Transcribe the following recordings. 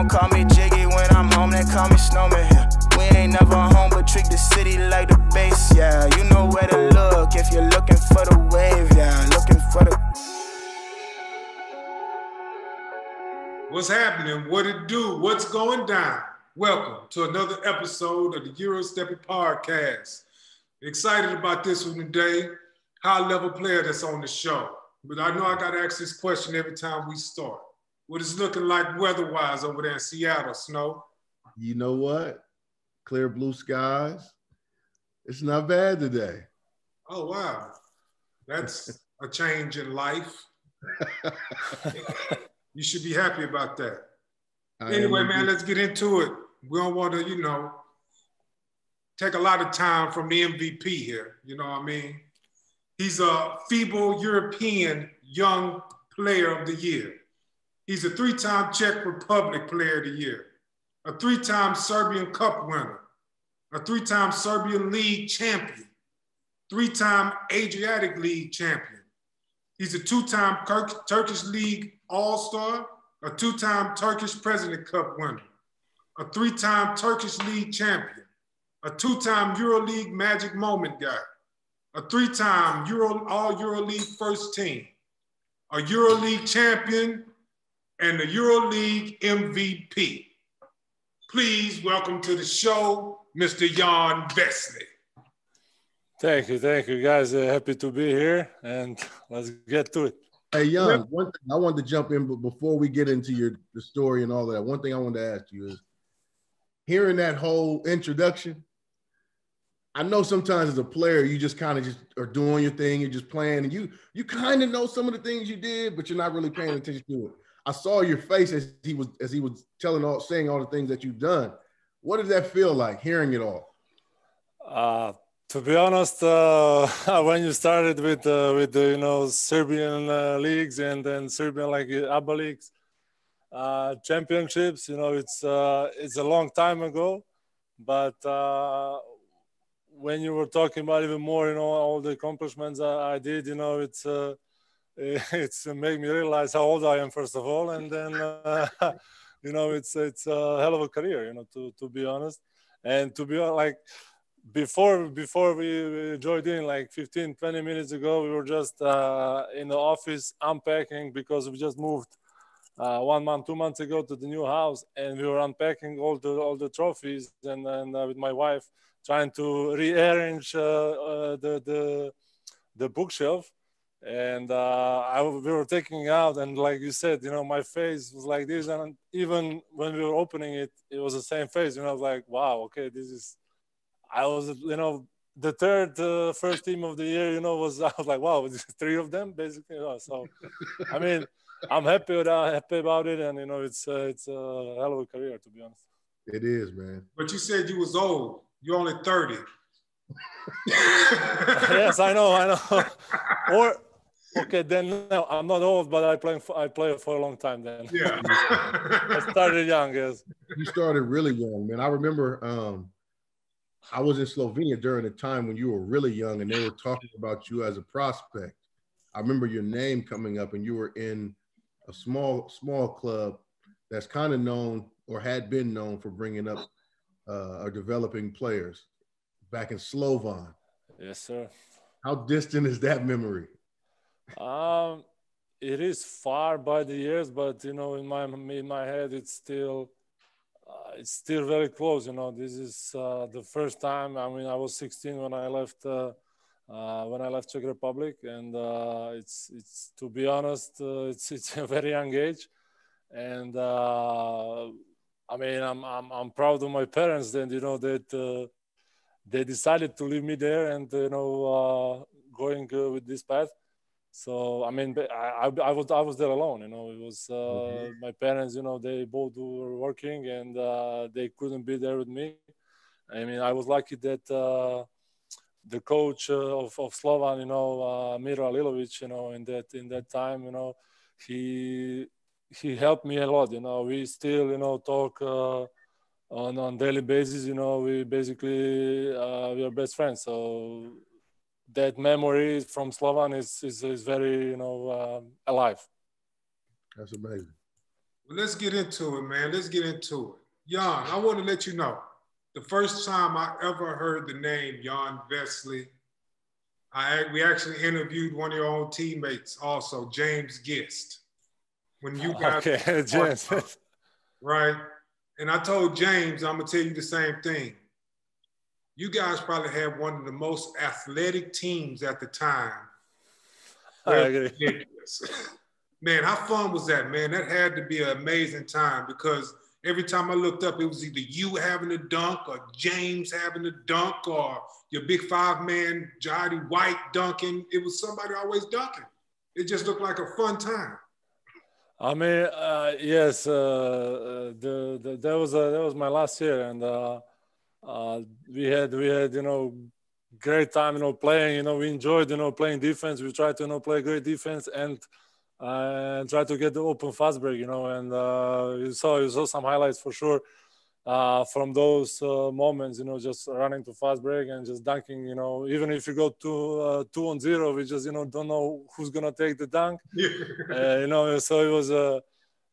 don't call me Jiggy when I'm home, they call me Snowman. We ain't never home, but treat the city like the base. Yeah, you know where to look if you're looking for the wave. Yeah, looking for the. What's happening? What it do? What's going down? Welcome to another episode of the EuroSteppin Podcast. Excited about this one today. High level player that's on the show. But I know I got to ask this question every time we start. What is looking like weather wise over there in Seattle, Snow? You know what? Clear blue skies. It's not bad today. Oh, wow. That's a change in life. you should be happy about that. I anyway, man, let's get into it. We don't want to, you know, take a lot of time from the MVP here. You know what I mean? He's a FIBA European Young Player of the Year. He's a three-time Czech Republic Player of the Year, a three-time Serbian Cup winner, a three-time Serbian League champion, three-time Adriatic League champion. He's a two-time Turkish League All-Star, a two-time Turkish President Cup winner, a three-time Turkish League champion, a two-time EuroLeague Magic Moment guy, a three-time Euro All EuroLeague first team, a EuroLeague champion, and the EuroLeague MVP. Please welcome to the show, Mr. Jan Vesely. Thank you, thank you, guys. Uh, happy to be here, and let's get to it. Hey, Jan, one thing I wanted to jump in, but before we get into your the story and all that, one thing I wanted to ask you is, hearing that whole introduction, I know sometimes as a player, you just kind of just are doing your thing, you're just playing, and you you kind of know some of the things you did, but you're not really paying attention to it. I saw your face as he was as he was telling all saying all the things that you've done. What did that feel like hearing it all? Uh, to be honest, uh, when you started with uh, with the you know Serbian uh, leagues and then Serbian like ABA leagues, uh, championships, you know, it's uh, it's a long time ago, but when you were talking about even more, you know, all the accomplishments I, I did, you know, it's uh, it's made me realize how old I am first of all, and then uh, you know, it's it's a hell of a career, you know, to to be honest, and to be like before before we joined in like 15 20 minutes ago we were just uh, in the office unpacking because we just moved uh, one month two months ago to the new house and we were unpacking all the all the trophies and then uh, with my wife trying to rearrange uh, uh, the, the, the bookshelf. And uh, I, we were taking out, and like you said, you know, my face was like this. And even when we were opening it, it was the same face. You know, I was like, wow, okay, this is. I was, you know, the third uh, first team of the year, you know, was I was like, wow, three of them basically. You know, so, I mean, I'm happy with that, happy about it, and you know, it's uh, it's a hell of a career to be honest. It is, man. But you said you was old. You're only 30. yes, I know, I know. or okay, then no, I'm not old, but I play for, I play for a long time. Then yeah, I started young. Yes, you started really young, man. I remember um, I was in Slovenia during the time when you were really young, and they were talking about you as a prospect. I remember your name coming up, and you were in a small small club that's kind of known or had been known for bringing up uh, are developing players back in Slovan. Yes, sir. How distant is that memory? Um, it is far by the years, but you know, in my in my head, it's still uh, it's still very close. You know, this is uh, the first time. I mean, I was 16 when I left. Uh, uh, when I left Czech Republic, and uh, it's it's to be honest, uh, it's it's a very young age, and I mean, I'm, I'm, I'm proud of my parents then, you know, that they decided to leave me there and, you know, going with this path. So, I mean, I, I, I, was, I was there alone, you know, it was uh, mm-hmm. my parents, you know, they both were working and uh, they couldn't be there with me. I mean, I was lucky that uh, the coach of, of Slovan, you know, uh, Miro Alilovic, you know, in that, in that time, you know, he he helped me a lot. You know, we still you know talk uh, on on daily basis. You know, we basically uh, we are best friends. So that memory from Slovan is is, is very you know uh, alive. That's amazing. Well, let's get into it, man. Let's get into it. Jan, I want to let you know the first time I ever heard the name Jan Vesely, I we actually interviewed one of your own teammates, also James Gist, when you guys okay, James. right? And I told James, I'm gonna tell you the same thing. You guys probably had one of the most athletic teams at the time. I agree. man, how fun was that, man? That had to be an amazing time because every time I looked up, it was either you having a dunk or James having a dunk or your big five man Jody White dunking. It was somebody always dunking. It just looked like a fun time. I mean, uh, yes, uh, uh the, the, that was uh, that was my last year, and uh, uh, we had we had you know great time you know playing. You know we enjoyed you know playing defense. We tried to you know play great defense and and try to get the open fast break, you know. And uh, you saw you saw some highlights for sure uh, from those uh, moments, you know, just running to fast break and just dunking, you know. Even if you go to uh, two on zero, we just you know don't know who's gonna take the dunk, uh, you know. So it was uh,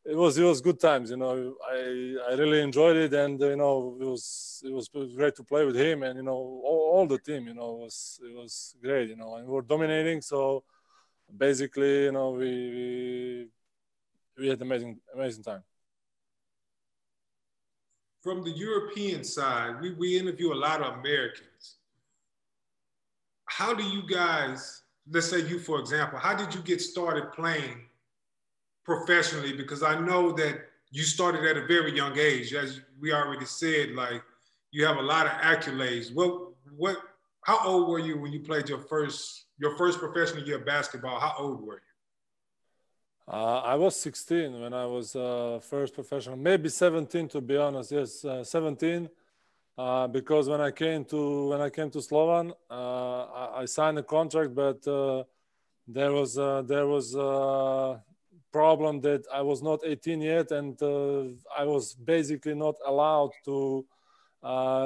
it was it was good times, you know. I I really enjoyed it, and you know it was it was great to play with him, and you know all, all the team, you know, it was it was great, you know, and we we're dominating so basically, you know, we, we we had amazing amazing time. From the European side, we, we interview a lot of Americans. How do you guys, let's say you for example, how did you get started playing professionally? Because I know that you started at a very young age, as we already said, like you have a lot of accolades. What what how old were you when you played your first your first professional year of basketball, how old were you? Uh, I was 16 when I was uh, first professional, maybe 17 to be honest. Yes, uh, 17. Uh, because when I came to when I came to Slovan, uh, I, I, signed a contract, but uh, there was there was problem that I was not 18 yet, and I was basically not allowed to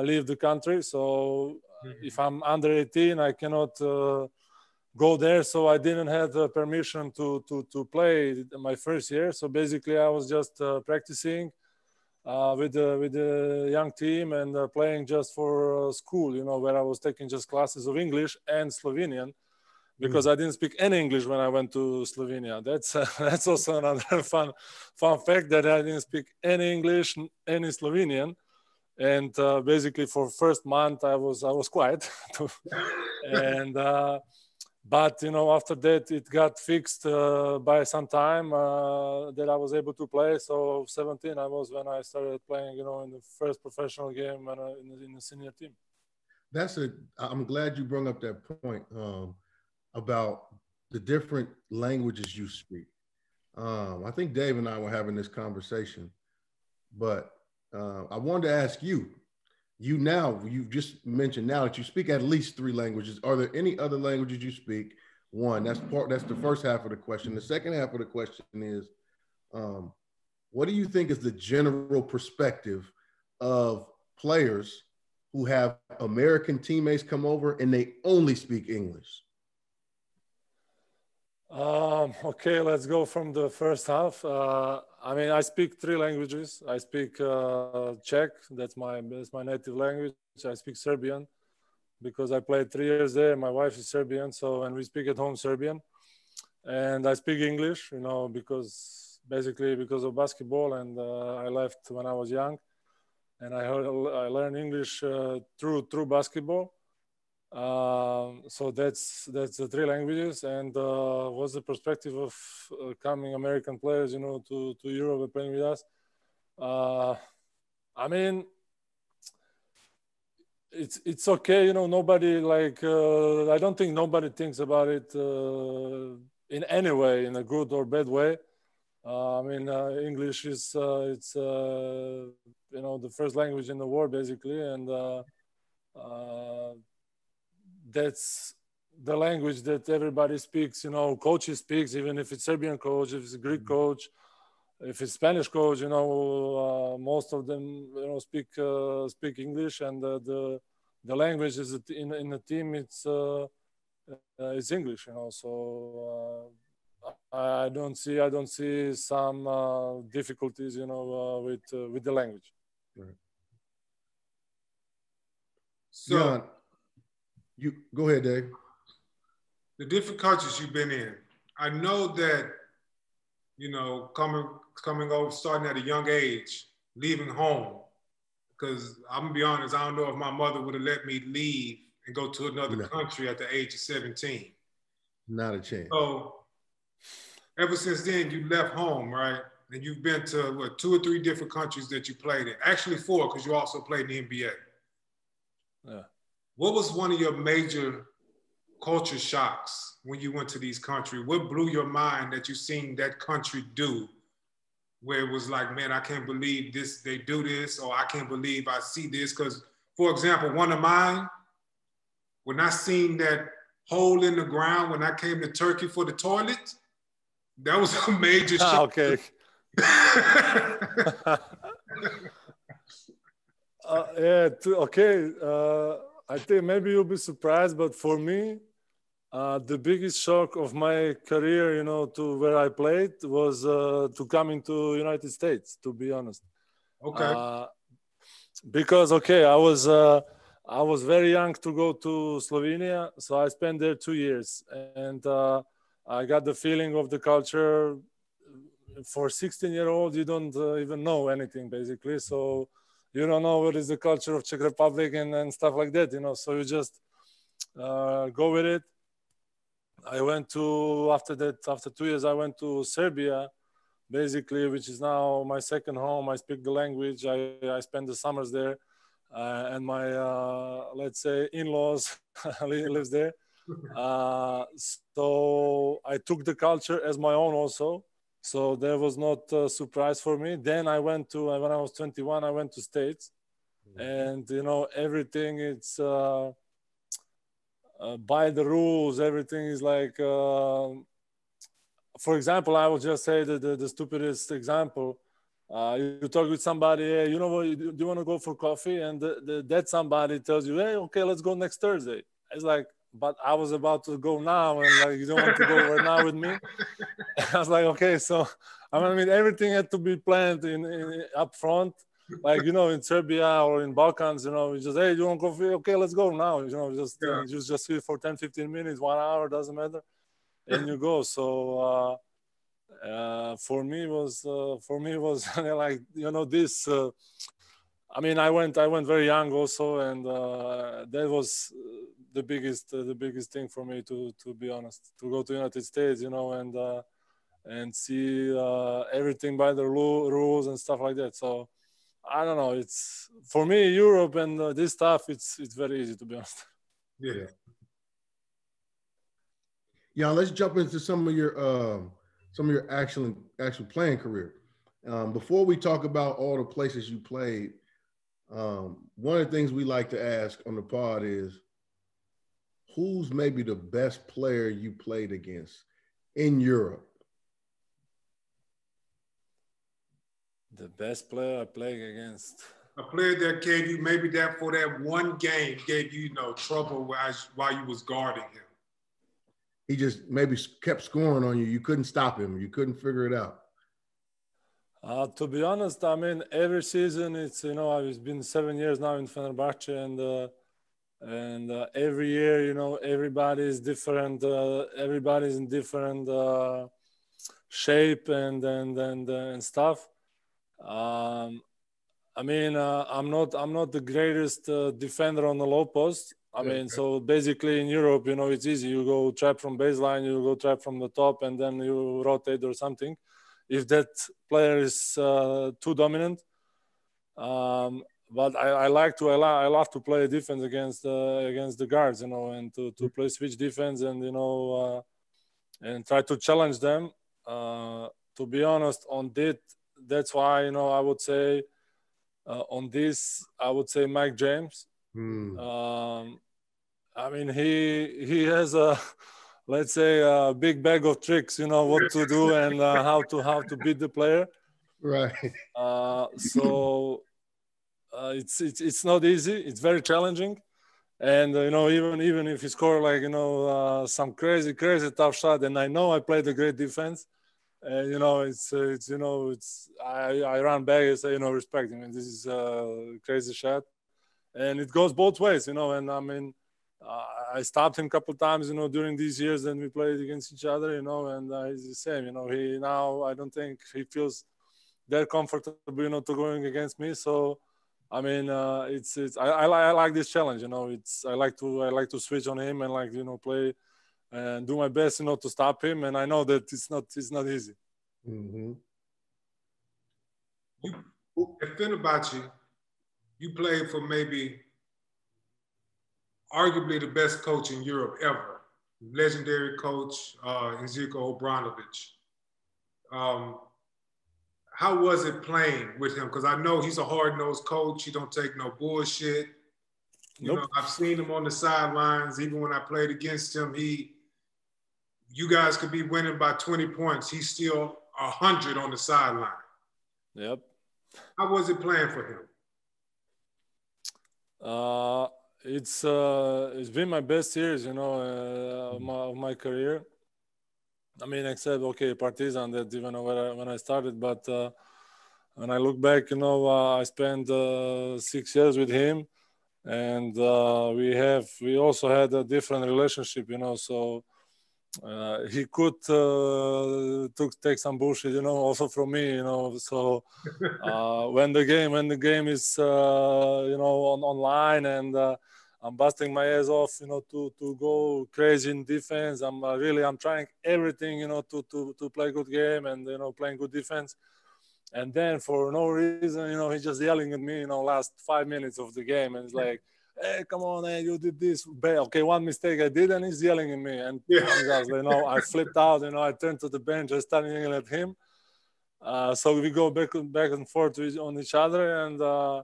leave the country. So mm-hmm. if I'm under 18, I cannot go there so i didn't have the permission to to to play my first year so basically i was just uh, practicing uh, with the with the young team and uh, playing just for uh, school you know where i was taking just classes of english and slovenian because i didn't speak any english when i went to slovenia. That's that's also another fun fun fact that i didn't speak any english any slovenian. And uh, basically for first month i was i was quiet. And uh, but you know after that it got fixed uh, by some time uh, that i was able to play. So 17 i was when i started playing you know in the first professional game and uh, in, the, in, the, senior team. That's a i'm glad you brought up that point um, about the different languages you speak. Um, i think dave and i were having this conversation but uh, i wanted to ask you you now you've just mentioned now that you speak at least three languages. Are there any other languages you speak? One that's part that's the first half of the question. The second half of the question is um, what do you think is the general perspective of players who have american teammates come over and they only speak english um, okay, let's go from the first half. Uh, I mean, I speak three languages. I speak uh, Czech, that's my that's my native language. I speak Serbian because I played three years there. My wife is Serbian, so and we speak at home Serbian. And I speak English, you know, because basically because of basketball, and uh, I left when I was young, and I heard, I learned English uh, through through basketball um, so that's that's the three languages. And uh, what's the perspective of uh, coming American players, you know, to to Europe and playing with us? Uh, I mean, it's it's okay, you know. Nobody like uh, I don't think nobody thinks about it uh, in any way, in a good or bad way. Uh, I mean, English is it's you know the first language in the world basically, and that's the language that everybody speaks. You know, coaches speaks, even if it's Serbian coach, if it's a Greek mm-hmm. coach, if it's Spanish coach. You know, uh, most of them you know speak uh, speak English, and uh, the the language is in in the team it's uh, uh, it's English. You know, so uh, I don't see I don't see some uh, difficulties, you know, uh, with uh, with the language. Right. So, John, you go ahead, Dave. The different countries you've been in, I know that, you know, coming coming over, starting at a young age, leaving home, because I'm gonna be honest, I don't know if my mother would have let me leave and go to another no. country at the age of 17. Not a chance. So ever since then, you left home, right? And you've been to what two or three different countries that you played in. Actually, four, because you also played in the NBA. Yeah. What was one of your major culture shocks when you went to these countries? What blew your mind that you seen that country do? Where it was like, man, I can't believe this, they do this, or I can't believe I see this. Because, for example, one of mine, when I seen that hole in the ground when I came to Turkey for the toilet, that was a major ah, shock. okay. uh, yeah, okay. Uh, I think maybe you'll be surprised, but for me, uh, the biggest shock of my career, you know, to where I played was uh, to come into United States. To be honest. Okay. Uh, because okay, I was uh, I was very young to go to Slovenia, so I spent there two years, and uh, I got the feeling of the culture. For 16 year old, you don't uh, even know anything basically, so you don't know what is the culture of Czech Republic and, and stuff like that, you know. So you just uh, go with it. I went to after that after two years I went to Serbia, basically, which is now my second home. I speak the language. I I spend the summers there, uh, and my uh, let's say in-laws lives there. Uh, so I took the culture as my own also. So there was not a surprise for me. Then I went to when I was 21, I went to States, mm-hmm. and you know everything it's uh, uh, by the rules. Everything is like, uh, for example, I will just say the, the, the stupidest example. Uh, you talk with somebody, hey, you know what, do you want to go for coffee? And the, the, that somebody tells you, hey, okay, let's go next Thursday. It's like, but I was about to go now, and like you don't want to go right now with me. I was like, okay, so I mean, everything had to be planned in, in up front, like you know, in Serbia or in Balkans, you know, we just hey, you want to go? Okay, let's go now. You know, just yeah. uh, just just here for 10, 15 minutes, one hour, doesn't matter, and you go. So. Uh, uh, for me was uh, for me was like you know this uh, I mean, I went I went very young also, and uh, that was the biggest uh, the biggest thing for me to to be honest to go to United States, you know, and uh, and see uh, everything by the rules and stuff like that. So I don't know. It's for me Europe and uh, this stuff. It's it's very easy to be honest. Yeah. Yeah. Let's jump into some of your um, some of your actual actual playing career. Um, before we talk about all the places you played, um, one of the things we like to ask on the pod is who's maybe the best player you played against in Europe? The best player I played against. A player that gave you maybe that for that one game gave you, you know trouble while, while you was guarding him. He just maybe kept scoring on you. You couldn't stop him. You couldn't figure it out. Uh, to be honest, I mean, every season it's you know I've been seven years now in Fenerbahce, and uh, and uh, every year you know everybody is different. Uh, everybody's in different uh, shape and and and uh, and stuff. Um, I mean, I'm not I'm not the greatest defender on the low post. I mean, so basically in Europe, you know, it's easy. You go trap from baseline, you go trap from the top, and then you rotate or something if that player is uh, too dominant. Um, but I, I, like to I, I love to play defense against uh, against the guards, you know, and to, to play switch defense and you know uh, and try to challenge them. Uh, to be honest, on that, that's why you know I would say uh, on this I would say Mike James. Hmm. Um, I mean he he has a let's say a big bag of tricks you know what to do and uh, how to how to beat the player right uh, so uh, it's, it's it's not easy it's very challenging and uh, you know even even if he score like you know uh, some crazy crazy tough shot, and I know I played a great defense, and you know it's uh, it's you know it's I I run back and say you know respect him, this is a crazy shot, and it goes both ways, you know, and I mean. Uh, I stopped him a couple times, you know, during these years, and we played against each other, you know, and uh, he's the same, you know. He now I don't think he feels that comfortable, you know, to going against me. So I mean, uh, it's it's I, I, I, like this challenge. You know, it's I like to I like to switch on him and like you know play and do my best, you know, to stop him. And I know that it's not it's not easy. Mm-hmm. You at Fenerbahce, you played for maybe arguably the best coach in Europe ever, legendary coach uh, Zeljko Obradovic. Um, how was it playing with him? Because I know he's a hard nosed coach. He don't take no bullshit. You nope. know, I've seen him on the sidelines. Even when I played against him, he, you guys could be winning by 20 points. He's still a hundred on the sideline. Yep. How was it playing for him? Uh, it's uh, it's been my best years, you know, uh, of, my, of my career. I mean, except okay, Partizan that even when I, when I started, but uh, when I look back, you know, uh, I spent uh, six years with him, and uh, we have we also had a different relationship, you know. So uh, he could uh, took take some bullshit, you know, also from me, you know. So when the game when the game is you know on online and I'm busting my ass off, you know, to to go crazy in defense. I'm uh, really I'm trying everything, you know, to to to play good game and you know playing good defense. And then for no reason, you know, he's just yelling at me, you know, last five minutes of the game, and it's like, hey, come on, hey, you did this. Okay, one mistake I did, and he's yelling at me, and yeah. you know, I flipped out, you know, I turned to the bench, I started yelling at him. Uh, so we go back back and forth on each other, and. Uh,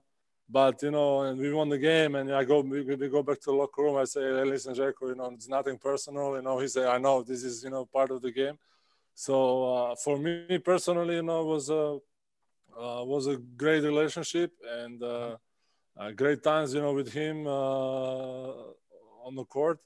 but you know, and we won the game, and I go we, we go back to the locker room. I say, hey, listen, Zeljko, you know, it's nothing personal. You know, he said, I know this is you know part of the game. So uh, for me personally, you know, was a uh, was a great relationship and uh, uh great times, you know, with him uh, on the court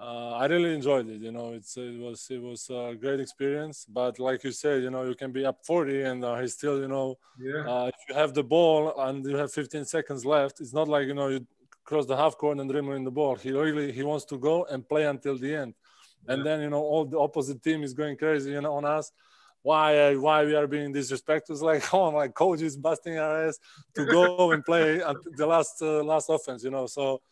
uh, I really enjoyed it. You know, it's it was it was a great experience. But like you said, you know, you can be up 40 and uh, he's still, you know, yeah. uh, if you have the ball and you have 15 seconds left, it's not like you know you cross the half court and dribbling the ball. He really he wants to go and play until the end. Yeah. And then you know all the opposite team is going crazy, you know, on us. Why uh, why we are being disrespectful? It's like oh my coach is busting our ass to go and play the last uh, last offense, you know. So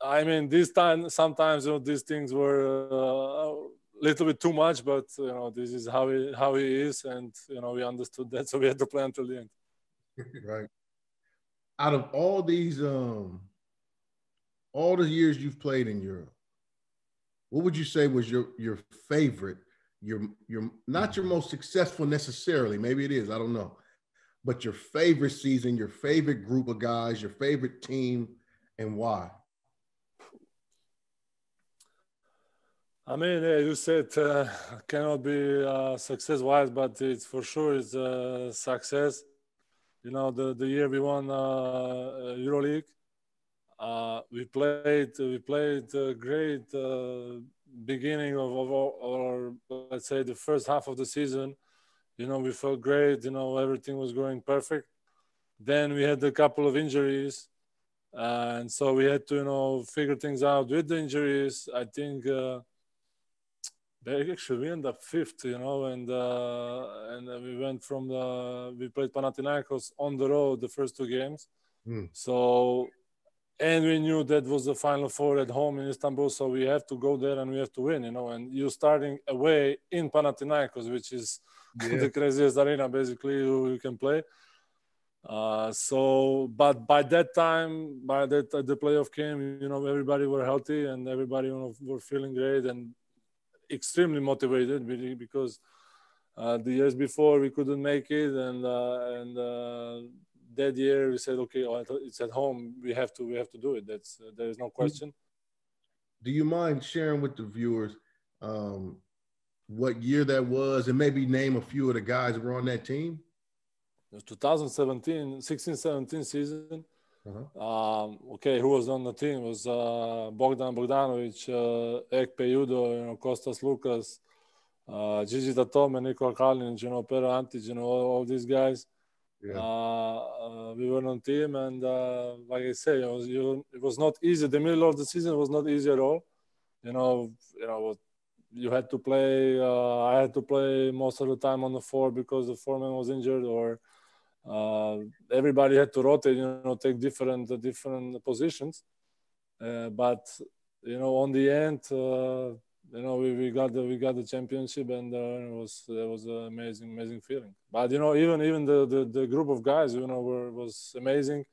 I mean, this time sometimes you know these things were uh, a little bit too much, but you know this is how he how he is, and you know we understood that, so we had to play until the end. right. Out of all these, um, all the years you've played in Europe, what would you say was your your favorite? Your your not your most successful necessarily. Maybe it is. I don't know, but your favorite season, your favorite group of guys, your favorite team, and why? I mean, yeah, you said uh, cannot be uh, success wise, but it's for sure it's a success. You know, the, the year we won uh, EuroLeague, uh, we played we played a great uh, beginning of, of or let's say the first half of the season. You know, we felt great. You know, everything was going perfect. Then we had a couple of injuries, and so we had to you know figure things out with the injuries. I think actually we ended up fifth, you know, and uh, and we went from the we played Panathinaikos on the road the first two games. Mm. So, and we knew that was the final four at home in Istanbul, so we have to go there and we have to win, you know. And you're starting away in Panathinaikos, which is yeah. the craziest arena basically you, you can play. Uh, so, but by that time, by that uh, the playoff came, you know, everybody were healthy and everybody you know, were feeling great and extremely motivated because uh, the years before we couldn't make it, and uh, and uh, that year we said, okay, oh, it's at home. We have to we have to do it. That's uh, there is no question. Do you mind sharing with the viewers um, what year that was, and maybe name a few of the guys that were on that team? It was 2017, 16, 17 season. Uh-huh. Um, okay, who was on the team? It was uh, Bogdan Bogdanovic, uh, Ekpe Udoh, you know, Kostas Sloukas, uh, Gigi Datome, Nikola Kalinic, you know, Pero Antic, you know, all, all these guys. Yeah. Uh, uh, we were on team, and uh, like I say, it was, you, it was not easy. The middle of the season was not easy at all. You know, you know, you had to play. Uh, I had to play most of the time on the floor because the foreman was injured, or uh, everybody had to rotate. You know, take different different positions. Uh, but you know, on the end, you know, we, we got the we got the championship, and uh, it was it was an amazing amazing feeling. But you know, even even the the, the group of guys, you know, were was amazing.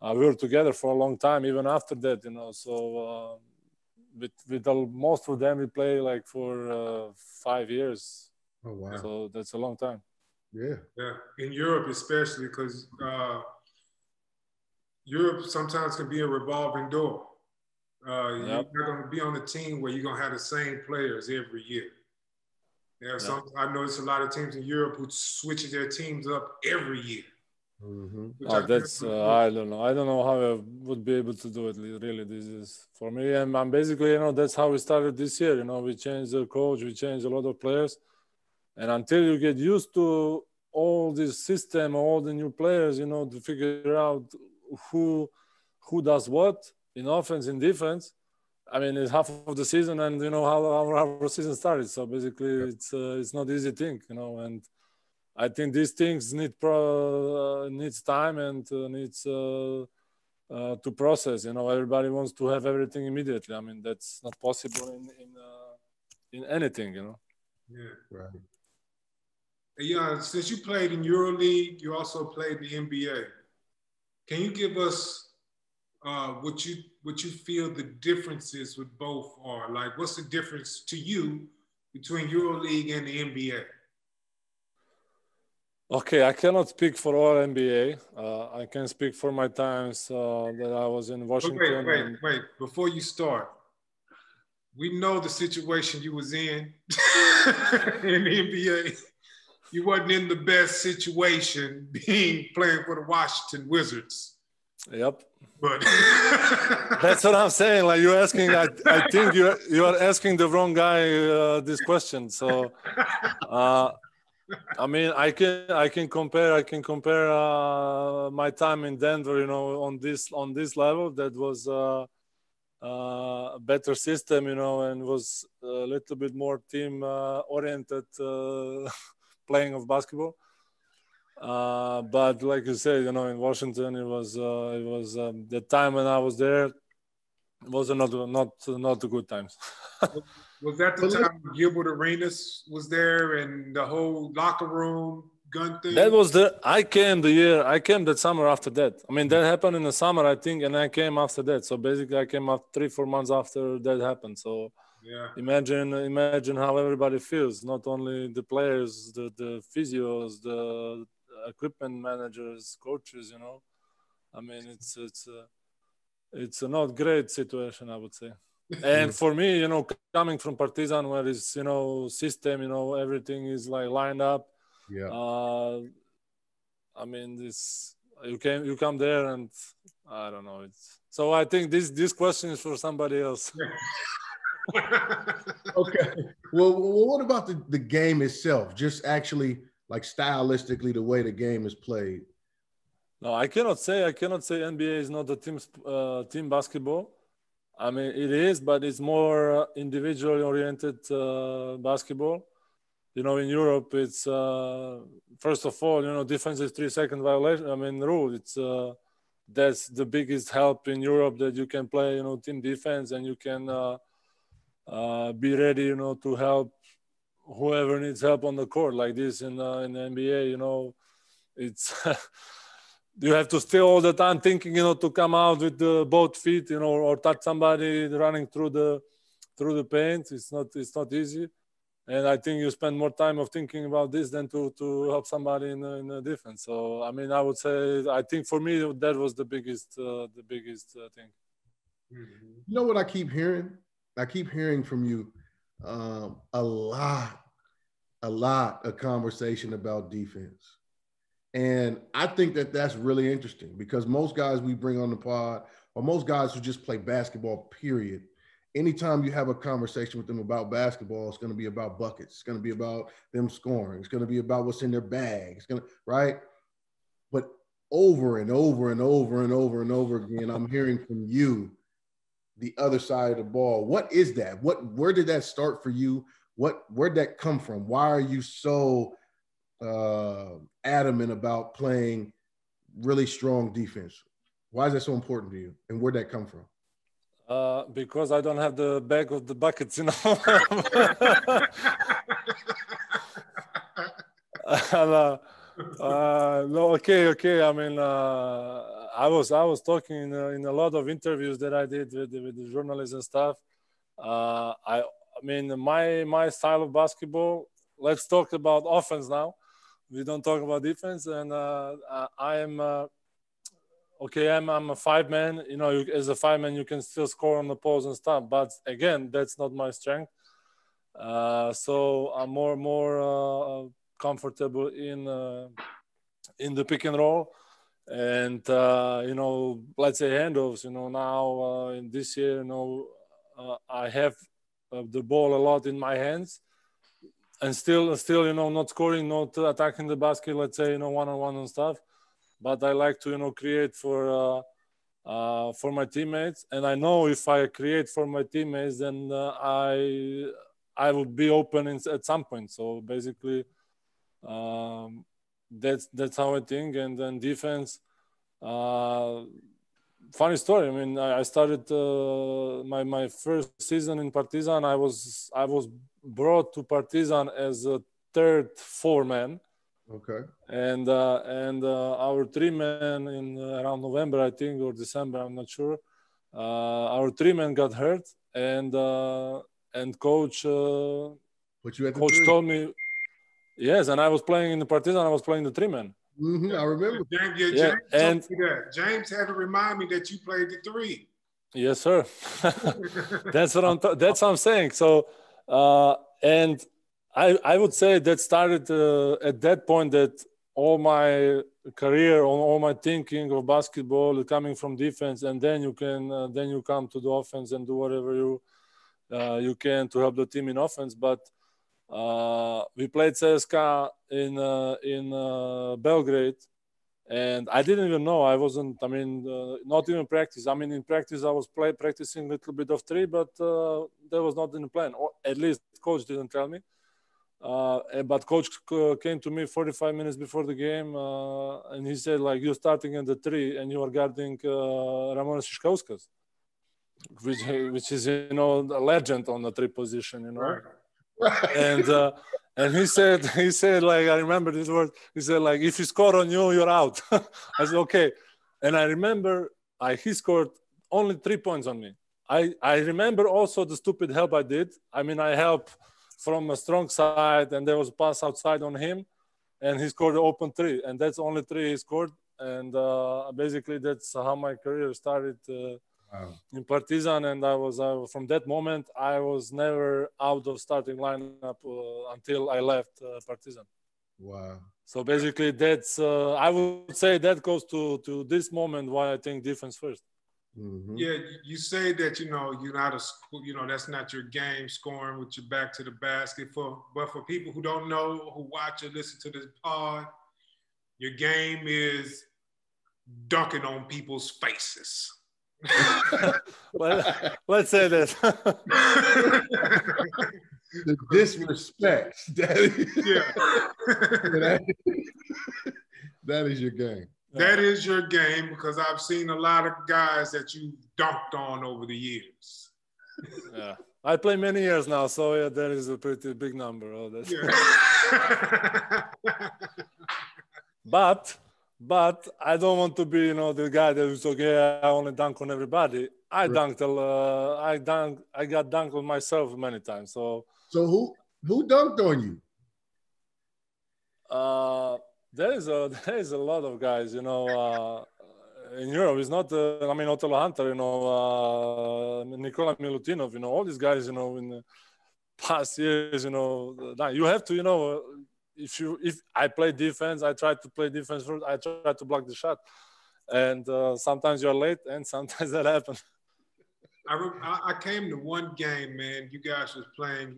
Uh, we were together for a long time, even after that, you know. So uh, with with all, most of them, we play like for uh, five years. Oh wow! So that's a long time. Yeah, yeah. In Europe, especially because uh, Europe sometimes can be a revolving door. Uh, yep. You're not going to be on a team where you're going to have the same players every year. Yeah, yep. some I noticed a lot of teams in Europe who switch their teams up every year. Mm-hmm. Oh, that's uh, I don't know. I don't know how I would be able to do it. Really, this is for me. And I'm basically, you know, that's how we started this year. You know, we changed the coach, we changed a lot of players, and until you get used to all this system, all the new players, you know, to figure out who who does what, in offense, in defense. I mean, it's half of the season, and you know how our, our season started. So basically, yeah. it's uh, it's not easy thing, you know. And I think these things need pro, uh, needs time and uh, needs uh, uh, to process. You know, everybody wants to have everything immediately. I mean, that's not possible in in uh, in anything, you know. Yeah, right. Yeah, since you played in EuroLeague, you also played the NBA. Can you give us uh, what you what you feel the differences with both are. Like, what's the difference to you between EuroLeague and the NBA? Okay, I cannot speak for all NBA. Uh, I can speak for my times uh, that I was in Washington. Wait, wait, and... wait. Before you start, we know the situation you was in in the NBA. You wasn't in the best situation being playing for the Washington Wizards. Yep. But that's what I'm saying. Like you're asking, I, I think you you are asking the wrong guy uh, this question. So, uh, I mean, I can I can compare I can compare uh, my time in Denver. You know, on this on this level, that was uh, uh, a better system. You know, and was a little bit more team uh, oriented playing of basketball. Uh, but like you said, you know, in Washington, it was uh, it was um, the time when I was there it was not not not the good times. was that the time Gilbert Arenas was there and the whole locker room gun thing? That was the I came the year I came that summer after that. I mean that happened in the summer I think, and I came after that. So basically I came up three four months after that happened. So. Yeah. Imagine, imagine how everybody feels. Not only the players, the the physios, the equipment managers, coaches. You know, I mean, it's it's a, it's a not great situation, I would say. and for me, you know, coming from Partizan, where it's you know system, you know, everything is like lined up. Yeah. Uh, I mean, this you can you come there and I don't know. It's so I think this this question is for somebody else. okay. Well, well, what about the, the game itself? Just actually like stylistically the way the game is played? No, I cannot say. I cannot say NBA is not a team uh, team basketball. I mean, it is, but it's more uh, individually oriented uh, basketball. You know, in Europe, it's uh, first of all, you know, defense is three second violation. I mean, rule. It's uh, that's the biggest help in Europe that you can play, you know, team defense and you can uh, be ready, you know, to help whoever needs help on the court like this in uh, in the NBA, you know, it's you have to stay all the time thinking, you know, to come out with the both feet, you know, or touch somebody running through the through the paint. It's not it's not easy, and I think you spend more time of thinking about this than to to help somebody in in the defense. So I mean, I would say I think for me that was the biggest uh, the biggest uh, thing. You know what I keep hearing? I keep hearing from you um, a lot, a lot of conversation about defense. And I think that that's really interesting because most guys we bring on the pod, or most guys who just play basketball, period, anytime you have a conversation with them about basketball, it's going to be about buckets. It's going to be about them scoring. It's going to be about what's in their bag. It's going to, right? But over and over and over and over and over again, I'm hearing from you the other side of the ball. What is that? What, where did that start for you? What, where'd that come from? Why are you so uh, adamant about playing really strong defense? Why is that so important to you? And where'd that come from? Uh, because I don't have the bag of the buckets, you know. and, uh, uh, no, okay, okay. I mean, uh, I was I was talking in a, in a lot of interviews that I did with with the journalists and stuff. Uh, I I mean, my my style of basketball. Let's talk about offense now. We don't talk about defense, and uh, I am okay, I'm, I'm a five man, you know, you, as a five man, you can still score on the post and stuff. But again, that's not my strength. Uh, so I'm more more uh, comfortable in uh, in the pick and roll, and uh, you know, let's say handoffs. You know, now uh, in this year, you know, uh, I have the ball a lot in my hands, and still still you know not scoring, not attacking the basket. Let's say you know one on one and stuff but I like to you know create for uh, uh, for my teammates, and I know if I create for my teammates, then uh, I I will be open in, at some point. So basically, um, that's that's how I think. And then defense. Uh, funny story. I mean, I, I started uh, my my first season in Partizan. I was I was brought to Partizan as a third four man Okay. And uh, and uh, our three men in uh, around November, I think, or December, I'm not sure. Uh, our three men got hurt, and uh, and coach uh, Put you at coach three. told me, yes, and I was playing in the Partizan. I was playing the three men. Mm-hmm, I remember. James, yeah, Yeah, and- me that. James had to remind me that you played the three. Yes, sir. that's what I'm. T- that's what I'm saying. So, uh, and I I would say that started uh, at that point that all my career, all, all my thinking of basketball coming from defense, and then you can uh, then you come to the offense and do whatever you uh, you can to help the team in offense. But uh, we played CSKA in uh, in uh, Belgrade, and I didn't even know. I wasn't. I mean, uh, not even practice. I mean, in practice, I was play practicing a little bit of three, but uh, that was not in the plan. Or at least coach didn't tell me. Uh, but coach came to me 45 minutes before the game, uh, and he said, like, you're starting at the three, and you are guarding Ramūnas Šiškauskas, which which is you know a legend on the three position, you know Right. And uh, and he said he said like I remember this word. He said like if he score on you, you're out. I said okay, and I remember I he scored only three points on me. I I remember also the stupid help I did. I mean I help from a strong side, and there was a pass outside on him, and he scored an open three, and that's only three he scored. And uh, basically that's how my career started. Uh, Wow. in Partizan, and I was uh, from that moment I was never out of starting lineup uh, until I left uh, Partizan. Wow. So basically, that's uh, I would say that goes to to this moment why I think defense first. Mhm. Yeah, you- you say that you know you're not a you know that's not your game, scoring with your back to the basket. For but for people who don't know, who watch or listen to this pod, your game is dunking on people's faces. well, let's say this. The disrespect. That is, yeah, that, that is your game. that is your game because I've seen a lot of guys that you dunked on over the years. yeah. I play many years now, so yeah, that is a pretty big number. Oh, that's, Yeah. But but I don't want to be you know the guy that is okay. I only dunk on everybody. I dunked. Uh, I dunk. I got dunked on myself many times. So So who who dunked on you? uh, there is a there is a lot of guys. You know, uh, in Europe, it's not. Uh, I mean, Othello Hunter. You know, uh, Nikola Milutinov. You know, all these guys. You know, in the past years. You know, now you have to. You know, if you if I play defense, I try to play defense first. I try to block the shot, and uh, sometimes you're late, and sometimes that happens. I, I came to one game, man. You guys was playing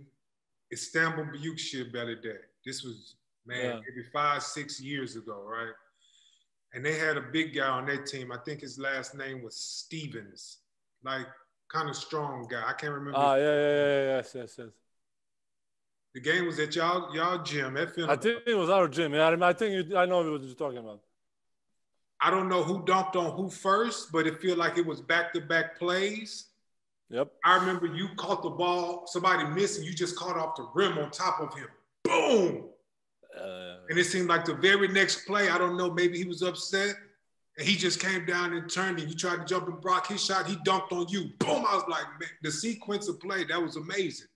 Istanbul Büyükşehir Belediye. This was man yeah. maybe five six years ago, right? And they had a big guy on their team. I think his last name was Stevens, like kind of strong guy. I can't remember. Ah, yeah, yeah, yeah, yes, yes, yes. The game was at y'all y'all gym at I think it was our gym. Yeah, I think you, I know what you're talking about. I don't know who dunked on who first, but it feel like it was back to back plays. Yep. I remember you caught the ball, somebody missed, and you just caught off the rim on top of him. Boom. Uh, and it seemed like the very next play, I don't know, maybe he was upset. And he just came down and turned, and you tried to jump and block his shot. He dunked on you. Boom! I was like, man, the sequence of play that was amazing.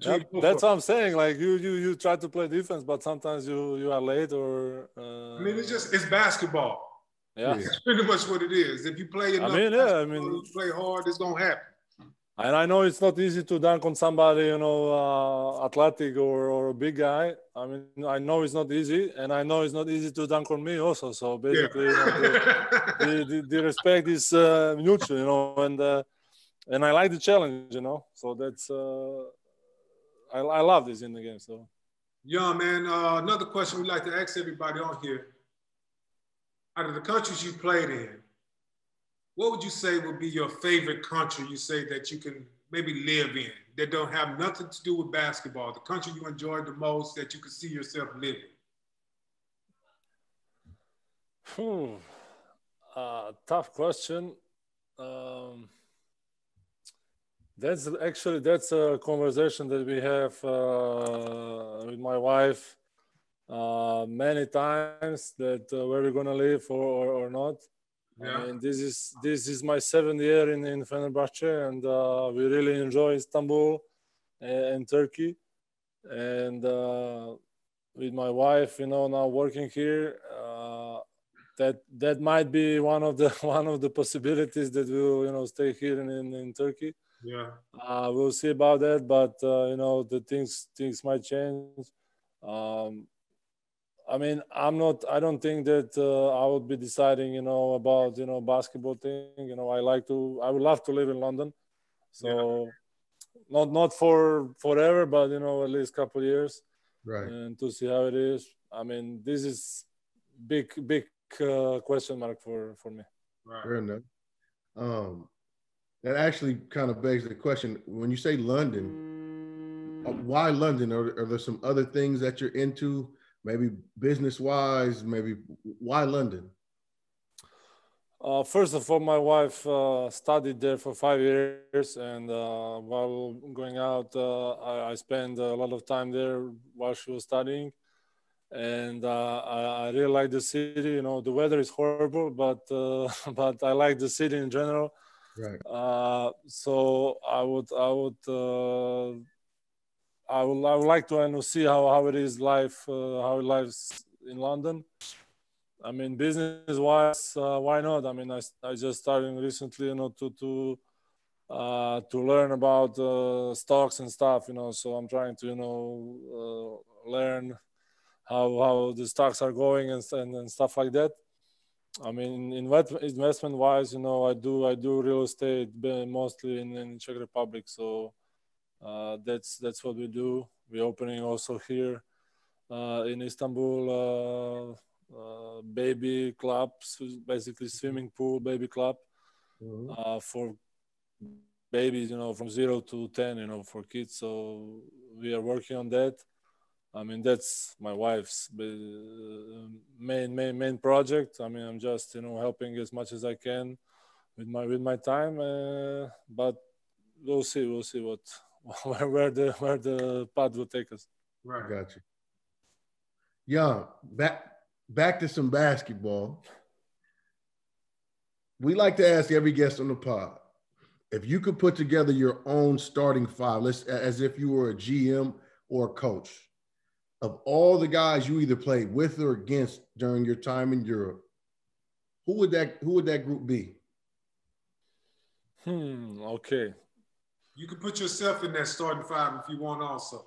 Yep, that's what I'm saying. Like you, you, you try to play defense, but sometimes you, you are late or. Uh... I mean, it's just it's basketball. Yeah, it's pretty much what it is. If you play enough, I mean, yeah, I mean, play hard, it's gonna happen. And I know it's not easy to dunk on somebody, you know, uh, athletic or, or a big guy. I mean, I know it's not easy, and I know it's not easy to dunk on me also. So basically, yeah. you know, the, the, the, respect is uh, mutual, you know, and uh, and I like the challenge, you know. So that's uh, I, I love this in the game. So yeah, man. Uh, another question we'd like to ask everybody on here: Out of the countries you played in, what would you say would be your favorite country you say that you can maybe live in that don't have nothing to do with basketball, the country you enjoyed the most that you could see yourself living? Hmm. Uh, tough question. Um, that's actually that's a conversation that we have uh, with my wife uh, many times that uh, where we're gonna live or, or, or not. Yeah. I mean, this is this is my seventh year in in Fenerbahce, and uh, we really enjoy Istanbul and, Turkey. And uh, with my wife, you know, now working here, uh, that that might be one of the one of the possibilities that we'll you know stay here in in, in Turkey. Yeah, uh, we'll see about that, but uh, you know, the things things might change. Um, I mean, I'm not. I don't think that uh, I would be deciding, you know, about you know basketball thing. You know, I like to. I would love to live in London. So, yeah. not not for forever, but you know, at least a couple years, right? And to see how it is. I mean, this is big big uh, question mark for for me. Right. Fair enough. Um, that actually kind of begs the question: when you say London, uh, why London? Are, are there some other things that you're into? maybe business wise, maybe why London? Uh, first of all, my wife uh, studied there for five years, and uh, while going out, uh, I, I, spent a lot of time there while she was studying. And uh, I, I, really like the city. You know, the weather is horrible, but but I like the city in general. Right. so I would I would I would, I would like to know, see how, how it is life, uh, how it lives in London. I mean, business wise, uh, why not? I mean, I, I just started recently, you know, to to uh, to learn about uh, stocks and stuff, you know. So I'm trying to, you know, uh, learn how how the stocks are going and, and, and stuff like that. I mean, in investment wise, you know, I do I do real estate mostly in, in Czech Republic, so uh, that's that's what we do. We're opening also here uh, in Istanbul uh, baby clubs, basically swimming pool baby club mm-hmm. for babies, you know, from zero to ten, you know, for kids. So we are working on that. I mean, that's my wife's main main main project. I mean, I'm just you know helping as much as I can with my with my time, uh, but we'll see. We'll see what where, where the where the path will take us. Right. Got you. Yeah, back back to some basketball. We like to ask every guest on the pod if you could put together your own starting five, let's as if you were a GM or a coach of all the guys you either played with or against during your time in Europe. Who would that who would that group be? Hmm. Okay. You can put yourself in that starting five if you want also.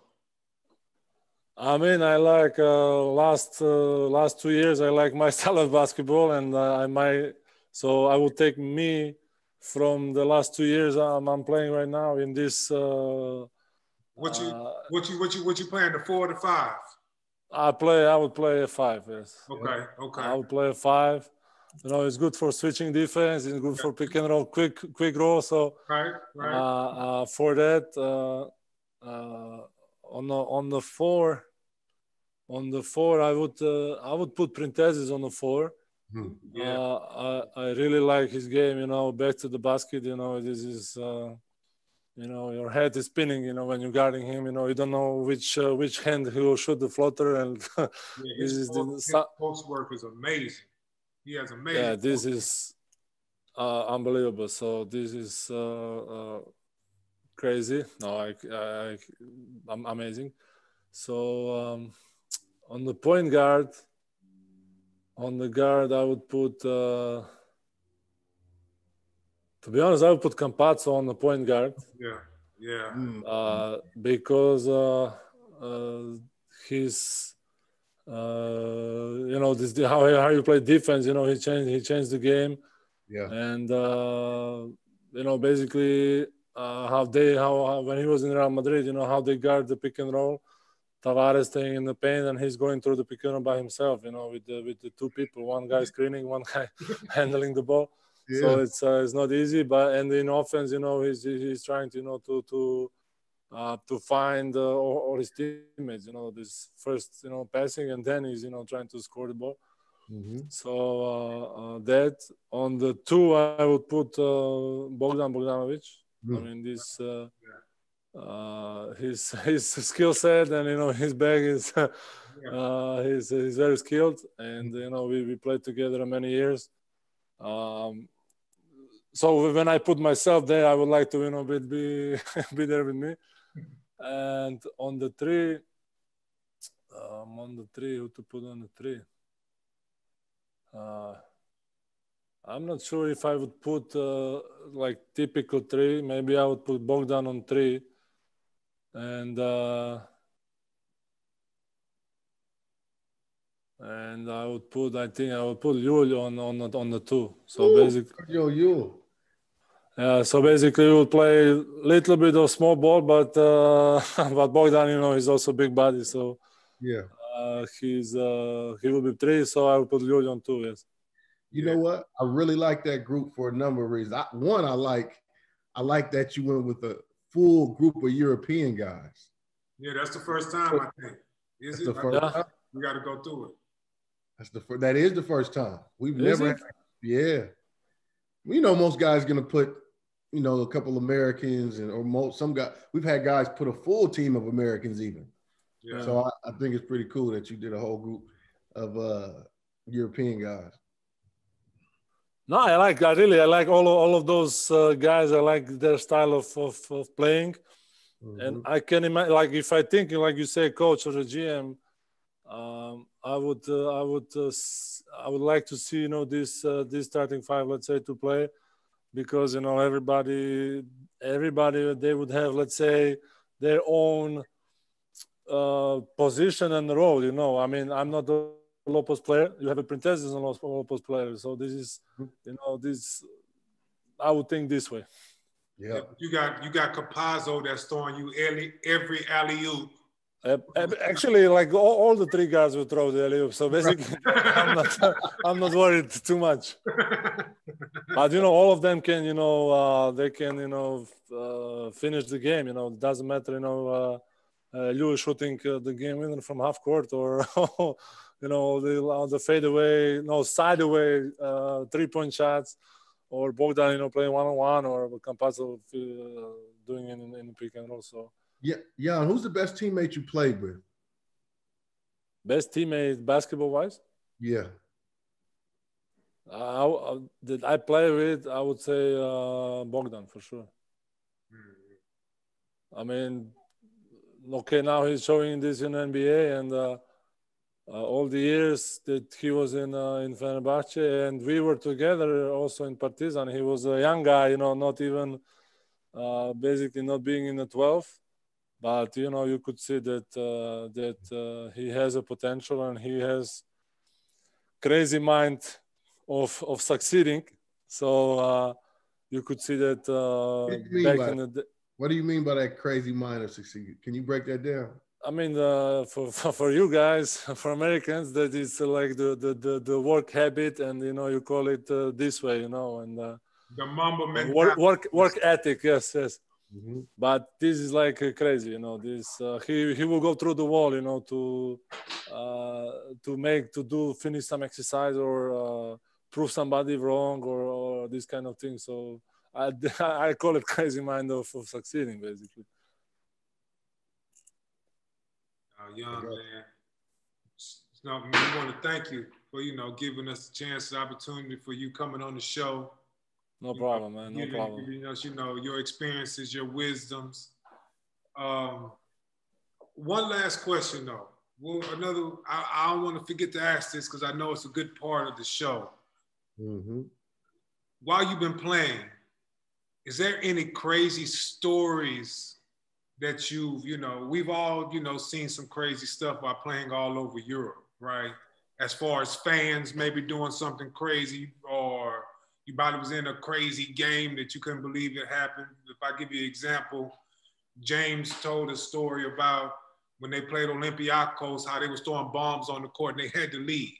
I mean, I like uh, last uh, last two years. I like my style of basketball, and uh, I might. So I will take me from the last two years I'm, I'm playing right now in this. Uh, what you what you what you what you playing the four to five? I play. I would play a five. Yes. Okay. Okay. I would play a five. You know, it's good for switching defense. It's good for pick and roll, quick quick roll. So right, right. Uh, uh, for that, uh, uh, on the on the four, on the four, I would uh, I would put Printezis on the four. Hmm. Yeah. I, I really like his game. You know, back to the basket. You know, this is you know your head is spinning you know when you're guarding him you know you don't know which uh, which hand he will shoot the floater and yeah, his, this post, is the, his post work is amazing. He has amazing yeah this is uh, unbelievable. So this is uh, uh crazy. No I, I, I'm amazing. So um, on the point guard on the guard I would put uh, to be honest, I would put Campazzo on the point guard. Yeah, yeah. Uh, because uh, uh, he's, uh, you know, this how how you play defense. You know, he changed he changed the game. Yeah. And uh, you know, basically, uh, how they how, how when he was in Real Madrid, you know, how they guard the pick and roll. Tavares staying in the paint and he's going through the pick and roll by himself. You know, with the with the two people, one guy screening, one guy handling the ball yeah. so it's uh, it's not easy. But and in offense, you know, he's he's trying to you know to to uh, to find uh, all, all, his teammates. You know, this first you know passing, and then he's you know trying to score the ball. Mm-hmm. So uh, uh, that on the two, I would put uh, Bogdan Bogdanovic. Mm. I mean, this uh, his his skill set and you know his bag is uh, he's he's very skilled, and you know we we played together many years. Um, so when I put myself there, I would like to you know be be, be there with me. And on the tree, um, on the tree, who to put on the tree? Uh, I'm not sure if I would put uh, like typical tree. Maybe I would put Bogdan on tree, and uh, and I would put. I think I would put Llull on on on the two. So Ooh, basically, yo Llull. Yeah, so basically we will play a little bit of small ball, but uh, but Bogdan, you know, he's also big body, so yeah, uh, he's uh, he will be three, so I will put Llull on two. Yes. You know what? I really like that group for a number of reasons. I, one, I like I like that you went with a full group of European guys. Yeah, that's the first time I think. Is that's it? The first yeah. We got to go through it. That's the first. That is the first time we've is never. Had, yeah, we know most guys gonna put you know, a couple Americans and or most some guys. We've had guys put a full team of Americans even. Yeah. So I, I, think it's pretty cool that you did a whole group of uh, European guys. No, I like. I really, I like all of, all of those uh, guys. I like their style of of, of playing, mm-hmm. and I can imagine. Like if I think, like you say, coach or a GM, um, I would, uh, I would, uh, I would like to see you know this uh, this starting five, let's say, to play because you know everybody everybody they would have let's say their own uh, position and role you know. I mean i'm not a low post player. You have a Printezis and low post player. So this is you know this i would think this way. Yeah. You got you got Campazzo that's throwing you every every alley oop uh, actually, like all, all, the three guys will throw the alley so basically, I'm not, I'm not worried too much. But you know, all of them can, you know, uh, they can, you know, uh, finish the game. You know, it doesn't matter, you know, uh, uh, you shooting uh, the game winner from half court or, you know, the uh, the fadeaway, no side away, uh, three point shots, or Bogdan, you know, playing one on one, or Campazzo doing in in the pick and roll. So yeah, Jan, who's the best teammate you played with? Best teammate basketball wise? Yeah. Uh, I, did I play with? I would say uh, Bogdan for sure. I mean, okay, now he's showing this in NBA, and uh, uh, all the years that he was in uh, in Fenerbahce, and we were together also in Partizan. He was a young guy, you know, not even uh, basically not being in the 12 but you know you could see that uh, that uh, he has a potential and he has crazy mind of of succeeding. So uh, you could see that uh, back in the. What do you mean by that crazy mind of succeeding? Can you break that down? I mean, uh, for, for you guys, for Americans, that is like the, the, the, the work habit, and you know, you call it uh, this way, you know, and uh, the Mamba mentality. Work, work, work ethic, yes, yes. Mm-hmm. But this is like uh, crazy, you know. This uh, he he will go through the wall, you know, to uh, to make to do finish some exercise or uh, prove somebody wrong or, or this kind of thing. So I I call it crazy mind of, of succeeding, basically. Uh, young man, no, we want to thank you for you know giving us a chance, the opportunity for you coming on the show. No problem, know, man. No giving, problem. Giving us, you know, your experiences, your wisdoms. Um, one last question though. Well, another. I, I don't want to forget to ask this because I know it's a good part of the show. Mm-hmm. While you've been playing, is there any crazy stories that you've, you know, we've all, you know, seen some crazy stuff by playing all over Europe, right? As far as fans maybe doing something crazy or you probably was in a crazy game that you couldn't believe it happened. If I give you an example, James told a story about when they played Olympiacos, how they was throwing bombs on the court and they had to leave.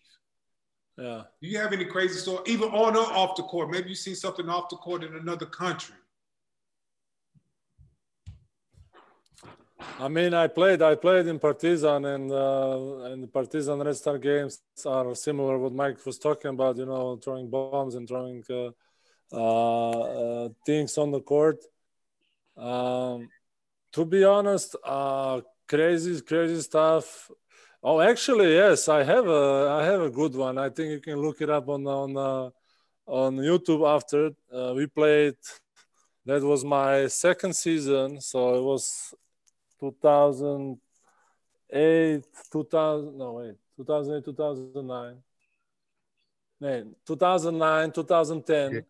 Yeah. Do you have any crazy story, even on or off the court? Maybe you see something off the court in another country. I mean, I played. I played in Partizan, and uh, and the Partizan Red Star games are similar. What Mike was talking about, you know, throwing bombs and throwing uh, uh, uh things on the court. Um, to be honest, uh, crazy, crazy stuff. Oh, actually, yes, I have a I have a good one. I think you can look it up on on uh, on YouTube after we played. That was my second season, so it was 2008, 2000. No wait, 2008, 2009. No, 2009, 2010, yeah.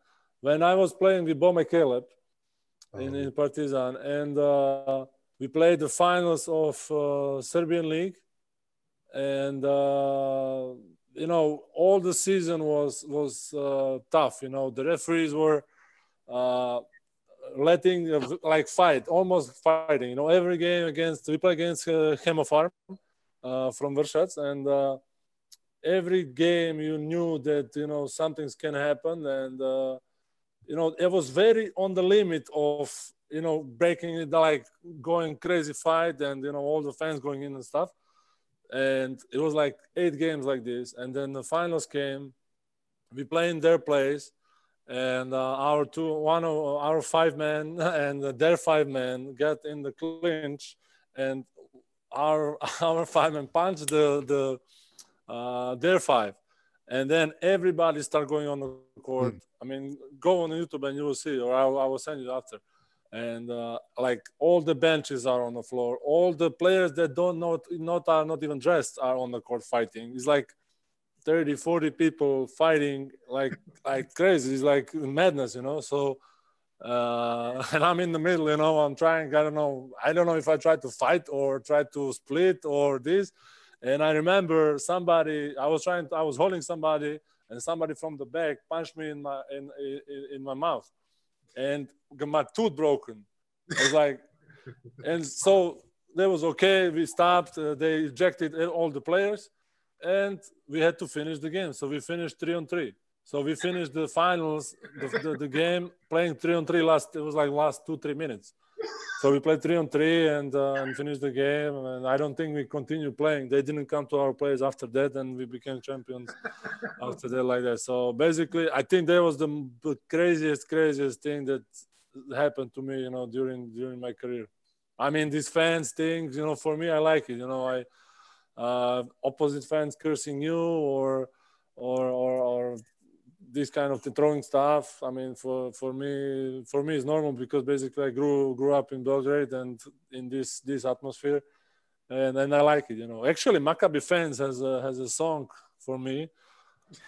when I was playing with Bo McCalebb oh. in, in Partizan, and uh, we played the finals of uh, Serbian League and uh, you know all the season was was uh, tough you know the referees were uh, letting uh, like fight almost fighting you know every game against we play against uh, Hemofarm uh, from Vršac and uh, every game you knew that you know something's can happen and uh, you know it was very on the limit of you know breaking it like going crazy fight and you know all the fans going in and stuff. And it was like eight games like this and then the finals came we play in their place and uh, our two one of our five men and their five men got in the clinch and our our five men punched the the uh, their five. And then everybody start going on the court. Mm. i mean go on youtube and you will see or i, I will send you after. And uh, like all the benches are on the floor. All the players that don't not not are not even dressed are on the court fighting. It's like 30 40 people fighting like like crazy it's like madness you know so uh, and i'm in the middle you know i'm trying i don't know i don't know if i try to fight or try to split or this and i remember somebody i was trying to, i was holding somebody and somebody from the back punched me in my in, in, in my mouth and got my tooth broken. I was like, and so that was okay. We stopped. Uh, they ejected all the players, and we had to finish the game. So we finished three on three. So we finished the finals, the, the, the game playing three on three. Last it was like last two three minutes. So we played three on three and, uh, and finished the game. And I don't think we continued playing. They didn't come to our place after that, and we became champions after that, like that. So basically, I think that was the, craziest, craziest thing that happened to me, you know, during during my career. I mean, these fans things, you know, for me, I like it. You know, I uh, opposite fans cursing you or or or, or this kind of throwing stuff. I mean, for for me, for me, it's normal because basically I grew grew up in Belgrade and in this this atmosphere, and and I like it. You know, actually, Maccabi fans has a, has a song for me.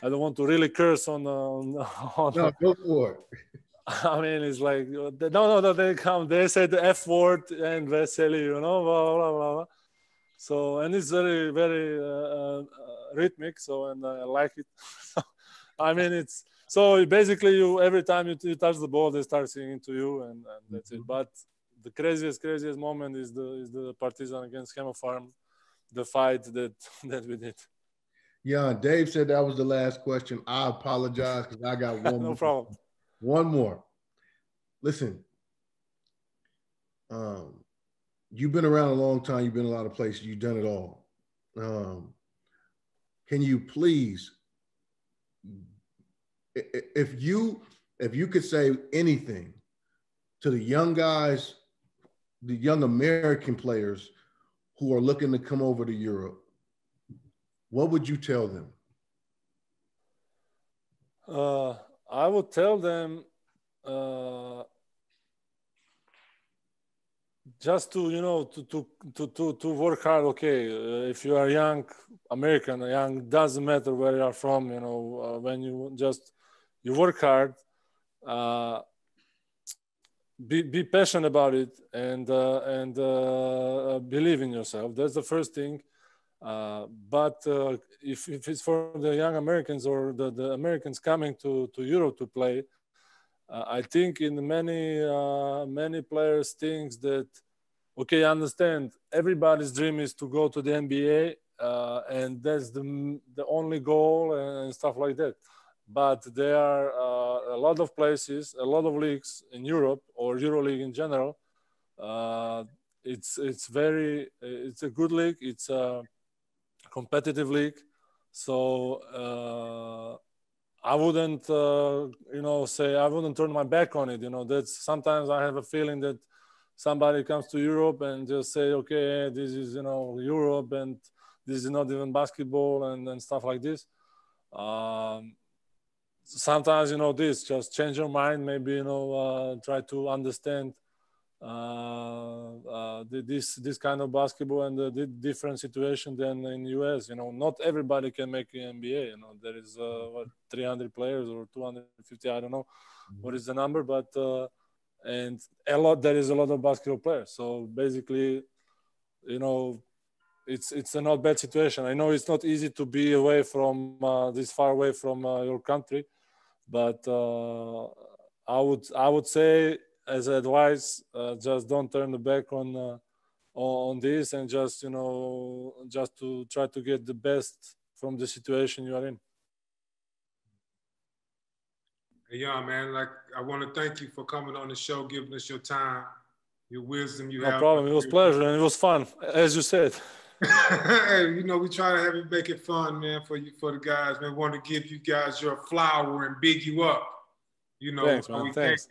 I don't want to really curse on on. on no, go for it. I mean, it's like no, no, no. They come. They say the F word and Vesely, you know, blah blah blah. blah. So and it's very very uh, uh, rhythmic. So and I like it. I mean, it's so basically you every time you, you touch the ball, they start singing to you, and, and that's it. But the craziest craziest moment is the is the Partizan against Hemofarm, the fight that that we did. Yeah, Dave said that was the last question. I apologize because I got one. no more. problem. One more. Listen, um, you've been around a long time. You've been a lot of places. You've done it all. Um, can you please, if you if you could say anything to the young guys, the young American players who are looking to come over to Europe, what would you tell them? Uh, I would tell them uh, just to you know to to to to, work hard. Okay, uh, if you are young American, young doesn't matter where you are from. You know uh, when you just you work hard. Uh, be, be passionate about it and uh, and believe in yourself. That's the first thing uh, but uh, if, if it's for the young Americans or the, the Americans coming to, to Europe to play, uh, I think in many uh, many players thinks that okay, I understand everybody's dream is to go to the NBA uh, and that's the the only goal and stuff like that. But there are a lot of places, a lot of leagues in Europe or EuroLeague in general. it's it's very it's a good league. It's a competitive league. So uh, I wouldn't, uh, you know, say I wouldn't turn my back on it. You know, that's sometimes I have a feeling that somebody comes to Europe and just say, okay, this is you know Europe and this is not even basketball and, and stuff like this. Um, sometimes you know this just change your mind maybe you know uh, try to understand uh, uh, this this kind of basketball and the different situation than in US. You know, not everybody can make an NBA. You know, there is uh, what 300 players or 250. I don't know mm-hmm. what is the number, but and a lot there is a lot of basketball players. So basically, you know, it's it's a not bad situation. I know it's not easy to be away from uh, this far away from uh, your country, but uh, I would I would say as advice, uh, just don't turn the back on uh, on this, and just you know, just to try to get the best from the situation you are in. Yeah, man. Like I want to thank you for coming on the show, giving us your time, your wisdom. You no have. No problem. It was pleasure and it was fun, as you said. hey, you know, we try to have it make it fun, man, for you for the guys. Man, want to give you guys your flower and big you up. You know, thanks, man. Thanks.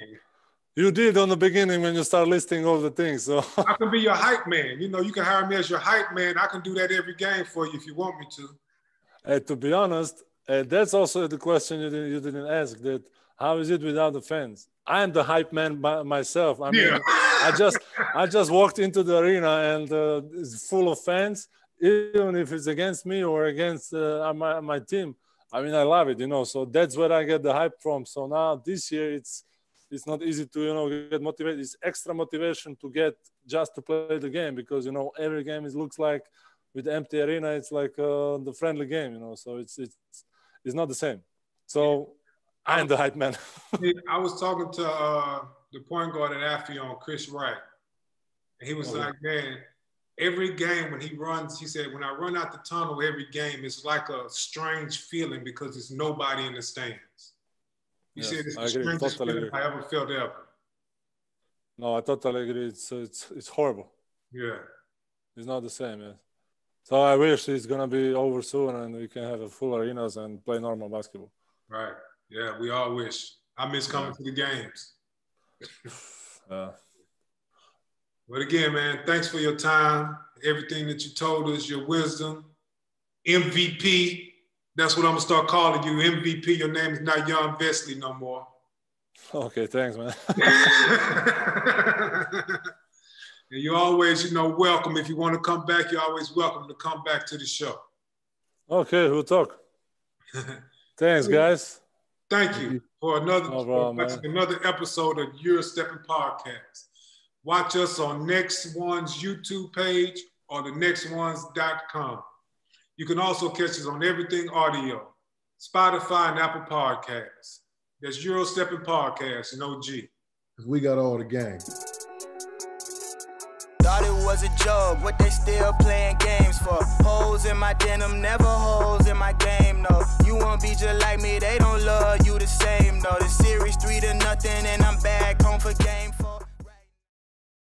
You did on the beginning when you start listing all the things. So I can be your hype man. You know, you can hire me as your hype man. I can do that every game for you if you want me to. Uh, to be honest, uh, that's also the question you didn't, you didn't ask. That how is it without the fans? I am the hype man by myself. I mean, yeah. I just I just walked into the arena and uh, it's full of fans, even if it's against me or against uh, my my team. I mean, I love it, you know. So that's where I get the hype from. So now this year, it's it's not easy to you know get motivated. It's extra motivation to get just to play the game because you know every game it looks like with empty arena it's like uh, the friendly game, you know. So it's it's it's not the same. So I am the hype man. I was talking to uh, the point guard at Afyon, Chris Wright, and he was oh, like, "Man, every game when he runs, he said, when I run out the tunnel every game, it's like a strange feeling because there's nobody in the stands." You yes, said it's the strangest totally feeling agree. I ever felt ever. No, I totally agree. It's it's it's horrible. Yeah. It's not the same, yeah. So I wish it's gonna be over soon and we can have a full arenas and play normal basketball. Right. Yeah, we all wish. I miss coming yeah. to the games. yeah. Uh. But again, man, thanks for your time, everything that you told us, your wisdom, MVP, that's what I'm gonna start calling you, MVP. Your name is not Jan Vesely no more. Okay, thanks, man. and you're always, you know, welcome. If you want to come back, you're always welcome to come back to the show. Okay, we'll talk. thanks, guys. Thank you for another no problem, another episode of EuroSteppin Podcast. Watch us on Next Ones YouTube page or the nextones.com. You can also catch us on everything audio, Spotify and Apple Podcasts. That's EuroSteppin Podcast and OG. We got all the gang was a joke, what they still playing games for? Holes in my denim, never holes in my game, no. You won't be just like me, they don't love you the same, no. The series three to nothing, and I'm back home for game.